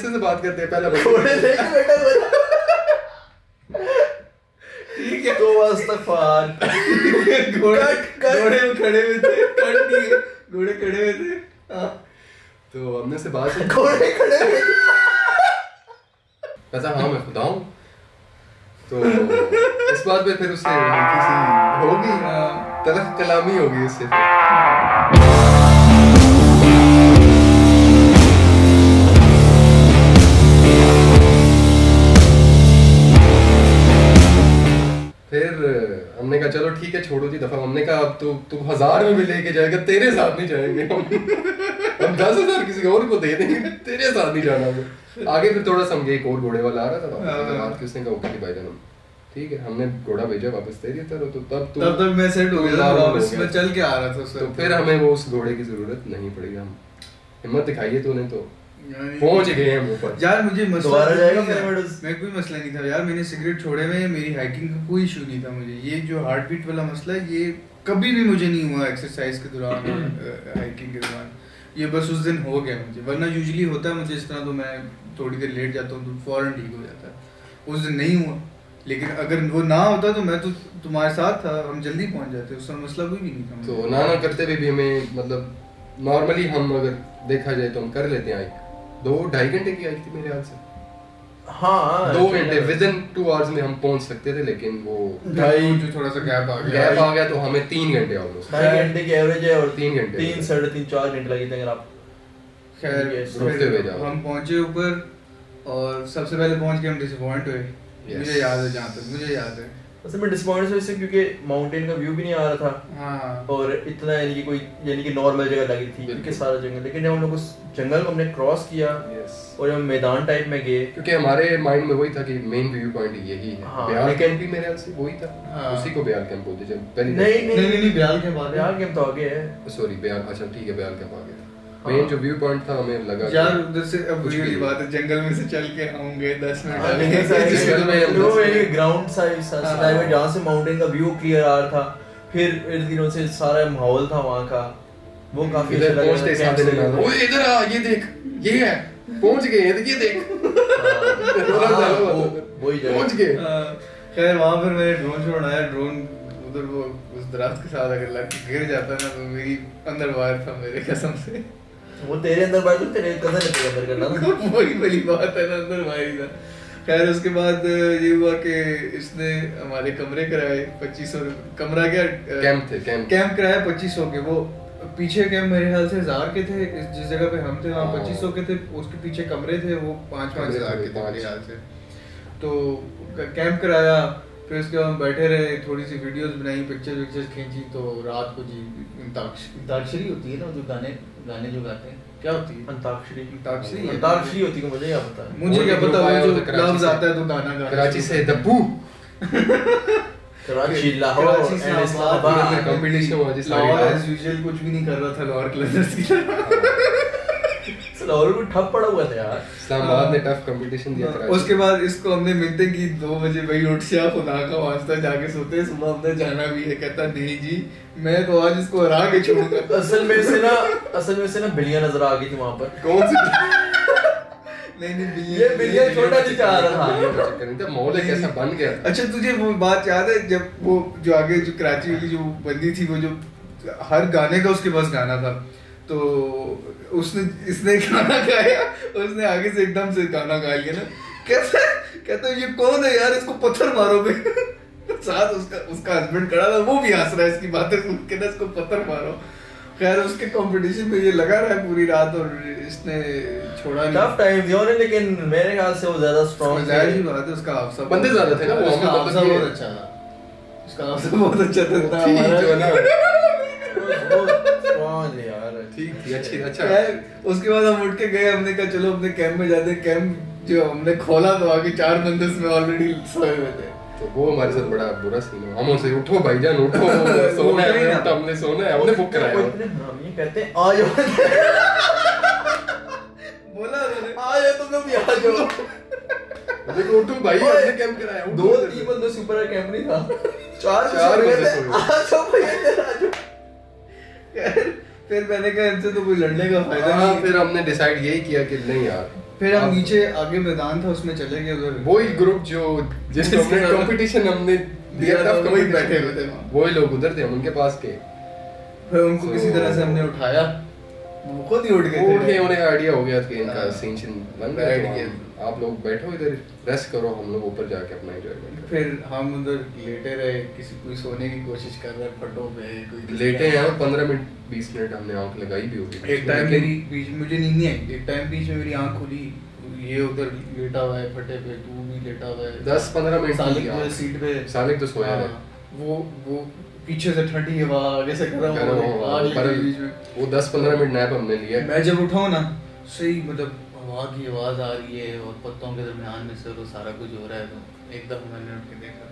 سے بات کرتے ہیں پہلا گھوڑے لے کے بیٹھا ہوا تھا۔ ٹھیک ہے۔ تو استغفار گھوڑے۔ گھوڑے کھڑے ہوئے تھے۔ کٹ ہے گھوڑے کھڑے ہوئے تھے۔ ہاں۔ تو ہم نے سے بات گھوڑے کھڑے ہوئے ایسا ہاں میں خدا ہوں۔ تو اس بات پہ پھر اس سے ہوگی تلخ کلامی ہوگی اس سے۔ چلو ٹھیک ہے چھوڑو جی دفعہ ہم نے کہا اب تو تم ہزار میں بھی لے کے جائے گا تیرے ساتھ نہیں جائیں گے ہم۔ دس ہزار کسی اور کو دے دیں گے تیرے ساتھ نہیں جانا ہمیں۔ آگے پھر تھوڑا ہم ایک اور گھوڑے والا آ رہا تھا واپس بات کی اس نے کہا اوکے جی بھائی جان ٹھیک ہے ہم نے گھوڑا بھیجا واپس دے دیا تھا تو تب تب تک میں سیٹ ہو گیا واپس میں چل کے آ رہا تھا تو پھر ہمیں وہ اس گھوڑے کی ضرورت نہیں پڑی۔ ہم ہمت دکھائیے تو نے تو۔ پہنچ گئے ہم اوپر یار مجھے دوبارہ جائے گا؟ میں کوئی مسئلہ نہیں تھا۔ یار میں نے سگریٹ چھوڑے ہوئے ہیں میری ہائکنگ کا کوئی ایشو نہیں تھا مجھے۔ یہ جو ہارٹ بیٹ والا مسئلہ ہے یہ کبھی بھی مجھے نہیں ہوا ایکسرسائز کے دوران ہائکنگ کے دوران۔ یہ بس اس دن ہو گیا مجھے۔ ورنہ یوزلی ہوتا ہے مجھے اس طرح تو میں تھوڑی دیر لیٹ جاتا ہوں تو فوراً ٹھیک ہو جاتا ہے۔ اس دن نہیں ہوا۔ لیکن اگر وہ نہ ہوتا تو میں تو تمہارے ساتھ تھا ہم جلدی پہنچ جاتے اس کا مسئلہ کوئی بھی نہیں تھا۔ تو نہ نہ کرتے ہوئے بھی ہمیں مطلب نارملی ہم اگر دیکھا جائے تو ہم کر لیتے ہیں ہائک دو ڈھائی گھنٹے کی ہائک تھی میرے خیال سے۔ ہاں دو گھنٹے ود ان ٹو آورس میں ہم پہنچ سکتے تھے لیکن وہ ڈھائی جو تھوڑا سا گیپ آ گیا۔ گیپ آ گیا تو ہمیں تین گھنٹے آلموسٹ ڈھائی گھنٹے کی ایوریج ہے اور تین گھنٹے۔ تین ساڑھے تین چار گھنٹے لگے تھے اگر آپ خیر رکتے ہوئے جاؤ۔ ہم پہنچے اوپر اور سب سے پہلے پہنچ کے ہم ڈس اپوائنٹ ہوئے. مجھے یاد ہے جہاں تک مجھے یاد ہے۔ اصل میں ڈسپوائنٹ سے اسے کیونکہ ماؤنٹین کا ویو بھی نہیں آ رہا تھا ہاں اور اتنا یعنی کہ کوئی یعنی کہ نارمل جگہ لگی تھی کیونکہ. سارا جنگل لیکن جب ہم لوگ اس جنگل کو ہم نے کراس کیا. اور جب میدان ٹائپ میں گئے کیونکہ ہمارے مائنڈ میں وہی تھا کہ مین ویو پوائنٹ یہی ہے ہاں، بیال کیمپ بھی میرے سے وہی تھا ہاں۔ اسی کو بیال کیمپ بولتے جب پہلی نہیں نہیں نہیں بیال بعد یار گیم تو آگے ہے سوری بیال اچھا ٹھیک ہے بیال کیمپ آ گیا ہاں۔ مین جو ویو پوائنٹ تھا ہمیں لگا یار ادھر سے اب بھی- بات ہے جنگل میں سے چل کے ہم گئے دس منٹ ہاں، میں ہم جو دس یعنی منٹ- گراؤنڈ سائز ہاں۔ ہے جہاں سے ماؤنٹین کا ویو کلیئر آ رہا تھا پھر ارد گرد سے سارا ماحول تھا وہاں کا۔ وہ کافی اچھا ادھر پہنچتے رہا ساتھ اوے ادھر آ یہ دیکھ۔ یہ ہے۔ پہنچ گئے ہیں یہ دیکھ۔ ہاں، وہی۔ جگہ۔ پہنچ گئے۔ خیر وہاں پر میں نے ڈرون شو ڈرون ادھر وہ اس درخت کے ساتھ اگر لگ گر جاتا نا تو میری اندر باہر تھا میرے قسم سے۔ وہ تیرے اندر بیٹھ تیرے نے تیرے اندر کرنا وہی بڑی بات ہے نا اندر ہی تھا خیر اس کے بعد یہ ہوا کہ اس نے ہمارے کمرے کرائے پچیس سو کمرہ کیا؟ کیمپ تھے کیمپ کیمپ کرائے پچیس سو کے۔ وہ پیچھے کیمپ میرے خیال سے ہزار کے تھے جس جگہ پہ ہم تھے وہاں ہاں۔ پچیس سو کے تھے اس کے پیچھے کمرے تھے وہ پانچ پانچ ہزار کے تھے۔ میرے خیال سے۔ تو کیمپ کرایا۔ پھر اس کے بعد ہم بیٹھے رہے تھوڑی سی ویڈیوز بنائی پکچر وکچر کھینچی تو رات کو جی انتاکش انتاکشری ہوتی ہے نا جو گانے گانے جو گاتے ہیں؟ کیا ہوتی ہے؟ انتاکشری۔ انتاکشری ہے۔ انتاکشری ہوتی ہے مجھے کیا پتا ہے مجھے کیا پتا وہ جو لفظ آتا ہے تو گانا گانا کراچی سے دبو کراچی لاہور کراچی سے اینڈ اسلام آباد، competition ہوا ساری لاہور as usual کچھ بھی نہیں کر رہا تھا لاہور کلنرز کی طرح۔ کو ٹھپ پڑا ہوا تھا یار۔ اسلام آباد نے ٹف کمپٹیشن دیا کراچی اس کے بعد اس کو ہم نے کی دو بجے بھائی اٹھ سے خدا کا واسطہ جا کے سوتے ہیں، صبح ہم نے جانا بھی ہے کہتا نہیں جی میں تو آج اس کو ہرا کے چھوڑوں گا۔ اصل میں سے نا اصل میں سے نا بلیاں نظر آ گئی تھی وہاں پر۔ کون سی؟ نہیں نہیں بلیاں- یہ بلیاں چھوٹا نہیں چاہ رہا تھا بلیوں کا چکر نہیں تھا ماحول ایک ایسا بن گیا۔ تھا اچھا تجھے وہ بات یاد ہے جب وہ جو آگے جو کراچی والی جو بندی تھی وہ جو ہر گانے کا اس کے پاس گانا تھا۔ تو اس نے اس نے گانا گایا اس نے آگے سے ایک دم سے گانا گا لیا نا۔ کہتا ہے یہ کون ہے یار؟ اس کو پتھر مارو گے۔ ساتھ اس کا اس کا ہسبینڈ کھڑا تھا وہ بھی ہنس رہا ہے اس کی باتیں سن کے نا اس کو پتھر مارو۔ خیر اس کے کمپٹیشن میں یہ لگا رہا ہے پوری رات اور اس نے چھوڑا ٹف نہیں ٹائم دیا انہیں لیکن میرے خیال سے وہ زیادہ اسٹرانگ ظاہر سی بات ہے اس کا حافظہ بندے زیادہ تھے نا، وہ اس کا حافظہ بہت اچھا تھا۔ اس کا حافظہ بہت اچھا تھا۔ ٹھیک۔ ٹھیک تھی اچھی اچھا۔ خیر، اس کے بعد ہم اٹھ کے گئے ہم نے کہا چلو اپنے کیمپ میں جاتے ہیں۔ کیمپ جو ہم نے کھولا تو آگے چار بندے اس میں آلریڈی سوئے ہوئے تھے۔ تو وہ ہمارے ساتھ بڑا برا سین ہوا ہم ان سے اٹھو بھائی جان اٹھو۔ سونا ہے۔ ہم نے سونا ہے ہم نے بک کرایا۔ اتنے حرامی کہتے ہیں آ جاؤ۔ بولا انہوں نے۔ آ جاؤ تم لوگ بھی آ جاؤ۔ دیکھو اٹھو بھائی ہم نے کیمپ کرایا۔ دو تین۔ بندے سے اوپر کیمپ نہیں تھا۔ چار چار بندے۔ آ جاؤ بھائی آ جاؤ۔ پھر میں نے کہا ان سے تو کوئی لڑنے کا فائدہ ہاں، نہیں پھر ہم نے ڈیسائیڈ یہی کیا کہ نہیں یار پھر ہم نیچے آگے میدان تھا اس میں چلے گئے ادھر۔ وہی گروپ جو جس نے کمپٹیشن ہم نے دیا تھا وہی بیٹھے ہوئے تھے۔ وہی لوگ ادھر تھے ہم ان کے پاس کے پھر ان کو کسی طرح سے ہم نے اٹھایا۔ وہ خود ہی اٹھ گئے اٹھ گئے انہیں آئیڈیا ہو گیا کہ ان کا ہاں۔ سین شین بن گیا۔ کہ آپ لوگ بیٹھو ادھر ریسٹ کرو ہم لوگ اوپر جا کے اپنا انجوائمنٹ پھر ہم ادھر لیٹے رہے کسی کوئی سونے کی کوشش کر رہا ہے پھٹوں پہ لیٹے ہیں پندرہ منٹ۔ بیس منٹ ہم نے آنکھ لگائی بھی ہوگی۔ ایک ٹائم میری بیچ مجھے نیند نہیں آئی۔ ایک ٹائم بیچ میں میری آنکھ کھلی۔ یہ ادھر لیٹا ہوا ہے پھٹے پہ تو بھی لیٹا ہوا ہے۔ دس پندرہ منٹ سالک سیٹ پہ۔ سالک تو سویا ہے۔ ہاں۔ وہ وہ پیچھے سے ٹھنڈی ہوا جیسے وہ دس پندرہ منٹ نیپ ہم نے لیا۔ میں جب اٹھاؤں نا صحیح مطلب ہوا کی آواز آ رہی ہے اور پتوں کے درمیان میں سے سارا کچھ ہو رہا ہے تو ایک دم میں نے اٹھ کے دیکھا۔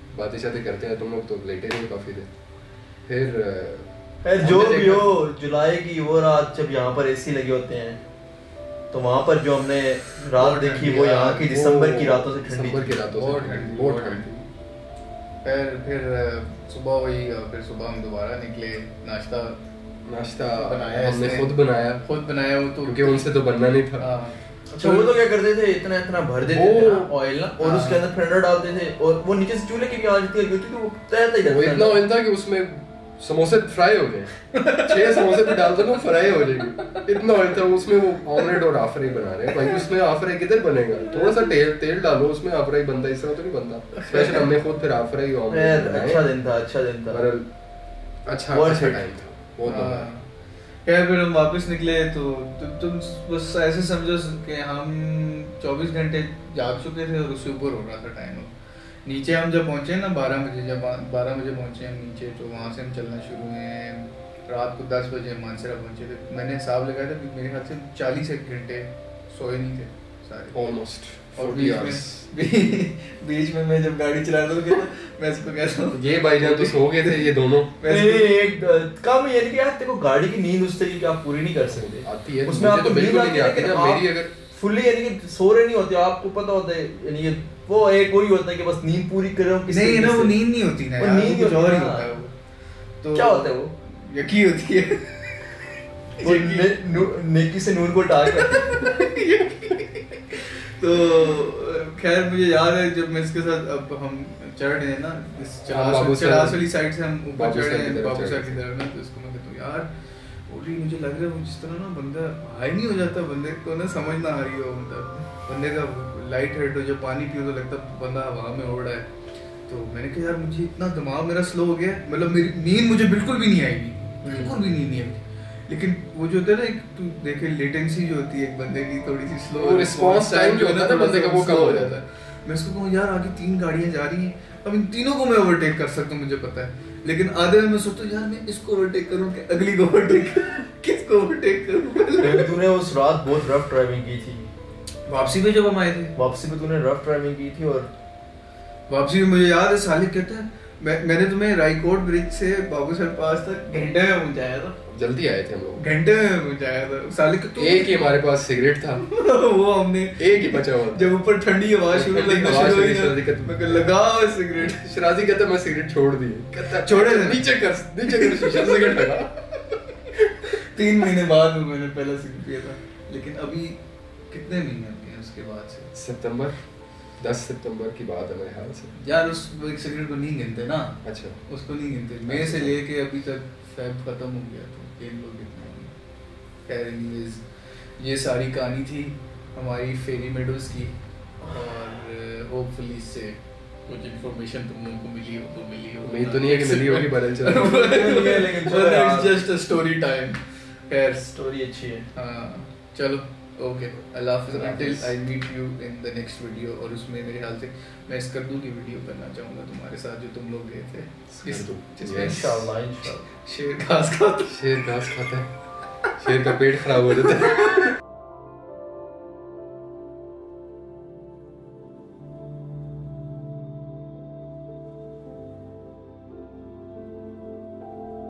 باتیں شاتیں کرتے ہیں تم لوگ تو لیٹے نہیں کافی دیر پھر پھر جو بھی ہو جولائی کی وہ رات جب یہاں پر اے سی لگے ہوتے ہیں تو وہاں پر جو ہم نے رات دیکھی وہ یہاں کی دسمبر کی راتوں سے ٹھنڈی دسمبر کی راتوں سے بہت ٹھنڈی پھر پھر صبح ہوئی پھر صبح ہم دوبارہ نکلے ناشتہ ناشتہ بنایا ہم نے خود بنایا خود بنایا وہ تو کیونکہ ان سے تو بننا نہیں تھا اچھا وہ تو کیا کرتے تھے اتنا اتنا بھر دیتے تھے آئل نا اور اس کے اندر ٹھنڈر ڈالتے تھے اور وہ نیچے سے چولہے کی بھی آج تھی ہوتی وہ تیرتا ہی وہ اتنا کہ اس میں سموسے فرائی ہو گئے۔ چھ سموسے پہ ڈال دو فرائی ہو جائے گی۔ اتنا آئل تھا اس میں وہ آملیٹ اور آفرے بنا رہے ہیں۔ بھائی اس میں آفرے کدھر بنے گا؟ تھوڑا سا تیل تیل ڈالو اس میں آفرا ہی بنتا اس طرح تو نہیں بنتا۔ اسپیشل ہم نے خود پھر آفرا ہی آملیٹ اچھا دن تھا اچھا دن تھا۔ اچھا ٹائم اچھا تھا۔ بہت۔ ہاں۔ خیر، پھر ہم واپس نکلے تو تم بس ایسے سمجھو کہ ہم چوبیس گھنٹے جاگ چکے تھے اور اس سے اوپر ہو رہا تھا ٹائم۔ نیچے ہم جب پہنچے نا بارہ بجے، جب بارہ بجے پہنچے ہم نیچے تو وہاں سے ہم چلنا شروع ہوئے۔ ہیں رات کو دس بجے مانسرا پہنچے تھے۔ میں نے حساب لگایا تھا کہ میرے خیال سے چالیس ایک گھنٹے سوئے نہیں تھے سارے۔ آلموسٹ اور بیچ میں میں جب گاڑی چلا رہا تھا میں اس کو کہتا ہوں یہ بھائی جان تو سو گئے تھے یہ دونوں۔ ایک کم یعنی کہ آپ دیکھو گاڑی کی نیند اس طریقے کی آپ پوری نہیں کر سکتے۔ آتی ہے اس میں آپ کو بالکل نہیں آتی میری اگر فلی یعنی کہ سو رہے نہیں ہوتے آپ کو پتہ ہوتا ہے یعنی کہ وہ ایک وہی ہوتا ہے کہ بس نیند پوری کر رہا ہوں نہیں نا وہ نیند نہیں ہوتی نا وہ نیند کچھ اور ہی ہوتا ہے ہاں۔ تو کیا ہوتا ہے وہ؟ یقین ہوتی ہے۔ وہ نیکی سے نون کو ٹاک کرتا تو خیر مجھے یاد ہے جب میں اس کے ساتھ اب ہم چڑھ رہے ہیں نا چڑھاس والی سائڈ سے ہم اوپر چڑھ رہے ہیں بابو صاحب کی طرف نا تو اس کو میں کہتا ہوں یار بولی مجھے لگ رہا ہے جس طرح نا بندہ ہائی نہیں ہو جاتا بندے کو نا سمجھ نہ آ رہی ہو بندہ بندے کا لائٹ ہیڈ ہو جب پانی پیو تو لگتا بندہ ہوا میں اوڑ رہا ہے۔ تو میں نے کہا یار مجھے اتنا دماغ میرا سلو ہو گیا مطلب میری نیند مجھے بالکل بھی نہیں آئے گی بالکل بھی نیند نہیں آئے گی۔ لیکن وہ جو ہوتا ہے نا ایک تو دیکھے لیٹنسی جو ہوتی ہے ایک بندے کی تھوڑی سی سلو رسپانس ٹائم جو ہوتا ہے بندے کا وہ کم ہو جاتا ہے۔ میں اس کو کہوں یار آگے تین گاڑیاں جا رہی ہیں۔ اب ان تینوں کو میں اوورٹیک کر سکتا ہوں مجھے پتا ہے۔ لیکن آدھے میں سوچتا ہوں یار میں اس کو اوورٹیک کروں کہ اگلی کو اوورٹیک کس کو اوورٹیک کروں؟ تو نے اس رات بہت رف ڈرائیونگ کی تھی۔ واپسی پہ جب ہم آئے تھے۔ واپسی پہ تو نے رف ڈرائیونگ کی تھی اور واپسی میں مجھے یاد ہے سالک کہتا ہے میں نے تمہیں رائے کوٹ برج سے بابو سر پاس تک گھنٹے میں پہنچایا تھا۔ جلدی آئے تھے ہم لوگ۔ گھنٹے میں پہنچایا تھا۔ سالے تو ایک ہی ہمارے پاس سگریٹ تھا۔ وہ ہم نے ایک ہی بچا ہوا جب اوپر ٹھنڈی آواز شروع لگنا شروع ہوئی میں لگا سگریٹ شرازی کہتا میں سگریٹ چھوڑ دی کہتا چھوڑے نیچے کر نیچے کر سگریٹ لگا۔ تین مہینے بعد میں نے پہلا سگریٹ پیا تھا۔ لیکن ابھی کتنے مہینے ہو گئے اس کے بعد سے؟ ستمبر۔ دس ستمبر کی بات ہے میرے خیال سے۔ یار اس ایک سیکنڈ کو نہیں گنتے نا۔ اچھا۔ اس کو نہیں گنتے۔ مئی سے اچھا۔ لے کے ابھی تک فیب ختم ہو گیا تو تین لوگ کتنا خیر انیویز یہ ساری کہانی تھی ہماری فیری میڈوز کی۔ اور ہوپ فلی سے کچھ انفارمیشن تم لوگوں کو ملی ہو تو ملی ہو۔ امید تو نہیں ہے کہ ملی ہوگی بدل چلا۔ لیکن جسٹ اسٹوری ٹائم خیر۔ اسٹوری اچھی ہے۔ ہاں چلو۔ اوکے اللہ حافظ until I meet you in the next video اور اس میں میرے خیال سے میں اسکردو کی ویڈیو کرنا چاہوں گا تمہارے ساتھ جو تم لوگ گئے تھے. شیر گھاس کھاتا شیر گھاس کھاتا ہے. شیر کا پیٹ خراب ہو جاتا ہے.